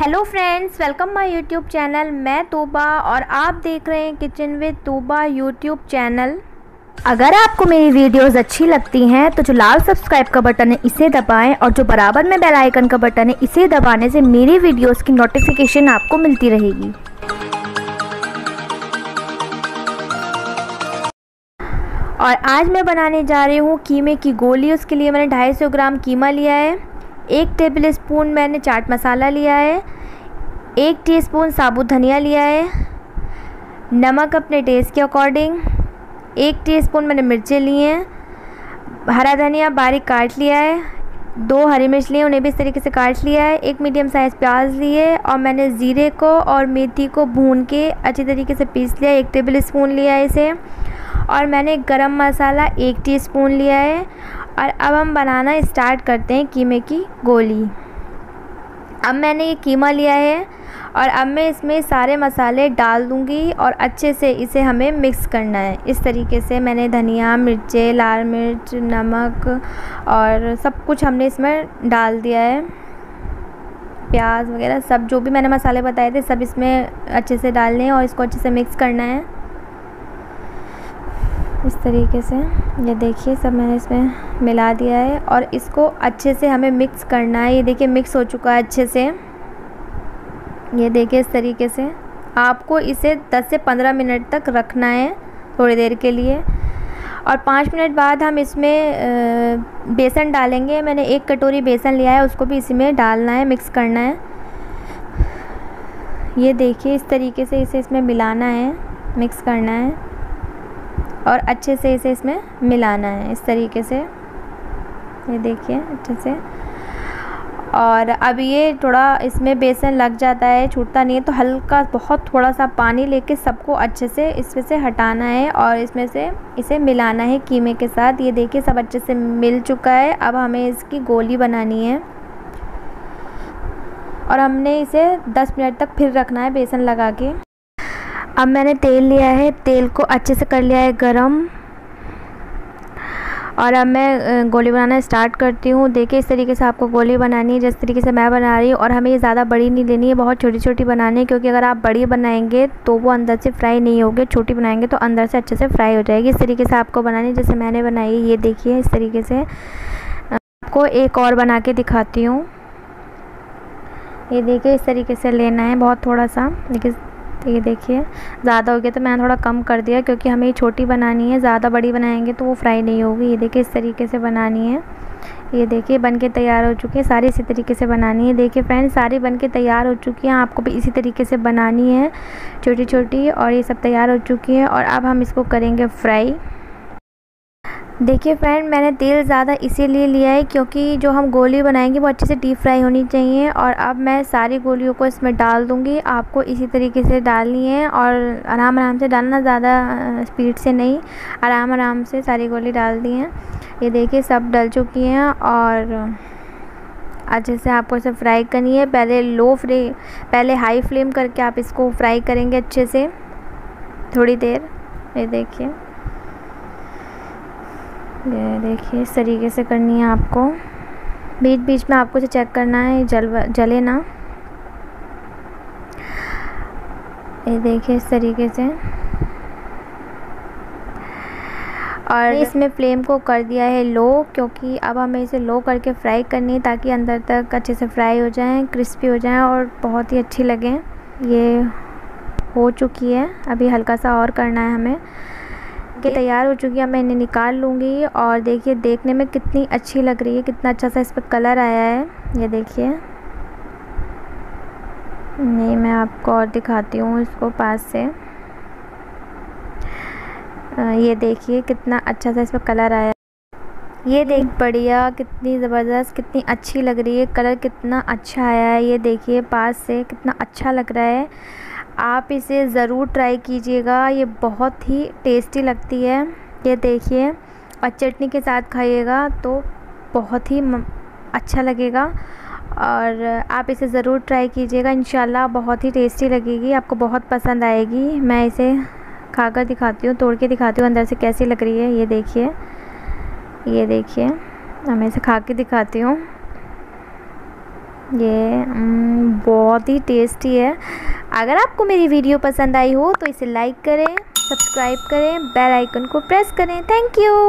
Hello friends, welcome my YouTube channel. मैं तोबा और आप देख रहे हैं kitchen with Toba YouTube channel. अगर आपको मेरी वीडियोस अच्छी लगती हैं तो जो लाल सब्सक्राइब का बटन है, इसे दबाएँ और जो बराबर में बेल आइकन का बटन है, इसे दबाने से मेरी वीडियोस की नोटिफिकेशन आपको मिलती रहेगी। और आज मैं बनाने जा रही हूँ कीमे की गोली। उसके लिए मैंने 250 ग्राम कीमा लिया है। एक टेबल स्पून मैंने चाट मसाला लिया है, एक टीस्पून साबुत धनिया लिया है, नमक अपने टेस्ट के अकॉर्डिंग एक टीस्पून मैंने मिर्चें ली हैं, हरा धनिया बारीक काट लिया है, दो हरी मिर्च लिए उन्हें भी इस तरीके से काट लिया है, एक मीडियम साइज़ प्याज लिए और मैंने ज़ीरे को और मेथी को भून के अच्छी तरीके से पीस लिया एक टेबल स्पून लिया है इसे, और मैंने गरम मसाला एक टीस्पून लिया है और अब हम बनाना स्टार्ट करते हैं कीमे की गोली। अब मैंने ये कीमा लिया है और अब मैं इसमें सारे मसाले डाल दूँगी और अच्छे से इसे हमें मिक्स करना है। इस तरीके से मैंने धनिया, मिर्चें, लाल मिर्च, नमक और सब कुछ हमने इसमें डाल दिया है। प्याज वगैरह सब जो भी मैंने मसाले बताए थे सब इसमें अच्छे से डालने हैं और इसको अच्छे से मिक्स करना है। इस तरीके से। ये देखिए, सब मैंने इसमें मिला दिया है और इसको अच्छे से हमें मिक्स करना है। ये देखिए मिक्स हो चुका है अच्छे से। ये देखिए, इस तरीके से। आपको इसे 10 से 15 मिनट तक रखना है थोड़ी देर के लिए। और पाँच मिनट बाद हम इसमें बेसन डालेंगे। मैंने एक कटोरी बेसन लिया है, उसको भी इसी में डालना है मिक्स करना है। ये देखिए, इस तरीके से इसे इसमें मिलाना है मिक्स करना है। और अच्छे से इसे इसमें मिलाना है, इस तरीके से। ये देखिए, अच्छे से। और अब ये थोड़ा इसमें बेसन लग जाता है, छूटता नहीं है तो हल्का बहुत थोड़ा सा पानी लेके सबको अच्छे से इसमें से हटाना है और इसमें से इसे मिलाना है कीमे के साथ। ये देखिए, सब अच्छे से मिल चुका है। अब हमें इसकी गोली बनानी है। और हमने इसे 10 मिनट तक फिर रखना है बेसन लगा के। अब मैंने तेल लिया है। तेल को अच्छे से कर लिया है गरम। और अब मैं गोली बनाना स्टार्ट करती हूँ। देखिए, इस तरीके से आपको गोली बनानी है, जिस तरीके से मैं बना रही हूँ। और हमें ये ज़्यादा बड़ी नहीं लेनी है, बहुत छोटी छोटी बनानी है, क्योंकि अगर आप बड़ी बनाएँगे तो वो अंदर से फ्राई नहीं होगी। छोटी बनाएँगे तो अंदर से अच्छे से फ्राई हो जाएगी। इस तरीके से आपको बनानी जैसे मैंने बनाई ये देखिए, इस तरीके से। आपको एक और बना के दिखाती हूँ। ये देखिए, इस तरीके से लेना है, बहुत थोड़ा सा। देखिए तो ये देखिए, ज़्यादा हो गया तो मैंने थोड़ा कम कर दिया क्योंकि हमें ये छोटी बनानी है, ज़्यादा बड़ी बनाएँगे तो वो फ्राई नहीं होगी। ये देखिए, इस तरीके से बनानी है। ये देखिए, बन के तैयार हो चुकी है, सारी इसी तरीके से बनानी है। देखिए फ्रेंड्स, सारी बन के तैयार हो चुकी हैं, आपको भी इसी तरीके से बनानी है। छोटी छोटी और ये सब तैयार हो चुकी है और अब हम इसको करेंगे फ्राई। देखिए फ्रेंड मैंने तेल ज़्यादा इसीलिए लिया है क्योंकि जो हम गोली बनाएँगे वो अच्छे से डीप फ्राई होनी चाहिए और अब मैं सारी गोलियों को इसमें डाल दूँगी। आपको इसी तरीके से डालनी है और आराम आराम से डालना, ज़्यादा स्पीड से नहीं, आराम आराम से सारी गोली डाल दी हैं। ये देखिए सब डल चुकी हैं और अच्छे से आपको इसे फ्राई करनी है। पहले लो फ्ले पहले हाई फ्लेम करके आप इसको फ्राई करेंगे अच्छे से, थोड़ी देर। ये देखिए। ये देखिए इस तरीके से करनी है आपको। बीच बीच में आपको इसे चेक करना है जल जले ना। ये देखिए इस तरीके से। और इसमें फ्लेम को कर दिया है लो क्योंकि अब हमें इसे लो करके फ्राई करनी है ताकि अंदर तक अच्छे से फ्राई हो जाएँ क्रिस्पी हो जाएँ और बहुत ही अच्छी लगें। ये हो चुकी है। अभी हल्का सा और करना है हमें। के तैयार हो चुकी है मैं इन्हें निकाल लूँगी। और देखिए, देखने में कितनी अच्छी लग रही है, कितना अच्छा सा इस पर कलर आया है। ये देखिए। नहीं, मैं आपको और दिखाती हूँ इसको पास से। ये देखिए, कितना अच्छा सा इस पर कलर आया ये देख, बढ़िया, कितनी ज़बरदस्त, कितनी अच्छी लग रही है। कलर कितना अच्छा आया है। ये देखिए, पास से कितना अच्छा लग रहा है। आप इसे ज़रूर ट्राई कीजिएगा। ये बहुत ही टेस्टी लगती है। ये देखिए और चटनी के साथ खाइएगा तो बहुत ही अच्छा लगेगा। और आप इसे ज़रूर ट्राई कीजिएगा। इन बहुत ही टेस्टी लगेगी आपको बहुत पसंद आएगी। मैं इसे खाकर दिखाती हूँ तोड़ के दिखाती हूँ अंदर से कैसी लग रही है। ये देखिए ये देखिए मैं इसे खा के दिखाती हूँ। ये हम्म, बहुत ही टेस्टी है। अगर आपको मेरी वीडियो पसंद आई हो तो इसे लाइक करें, सब्सक्राइब करें, बेल आइकन को प्रेस करें। Thank you.